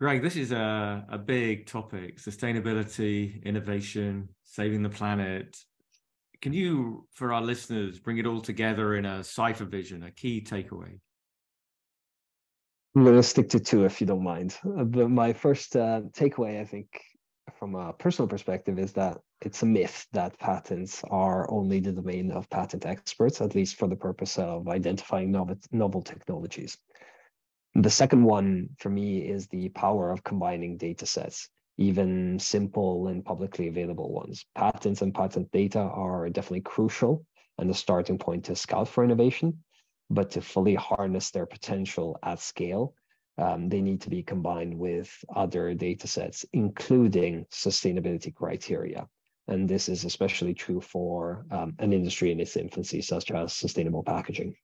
Greg, this is a, a big topic sustainability, innovation, saving the planet. Can you, for our listeners, bring it all together in a cipher vision, a key takeaway? I'm going to stick to two if you don't mind. Uh, the, my first uh, takeaway, I think, from a personal perspective, is that it's a myth that patents are only the domain of patent experts, at least for the purpose of identifying novel, novel technologies. The second one for me is the power of combining data sets, even simple and publicly available ones. Patents and patent data are definitely crucial and the starting point to scout for innovation, but to fully harness their potential at scale, um, they need to be combined with other data sets, including sustainability criteria. And this is especially true for um, an industry in its infancy, such as sustainable packaging.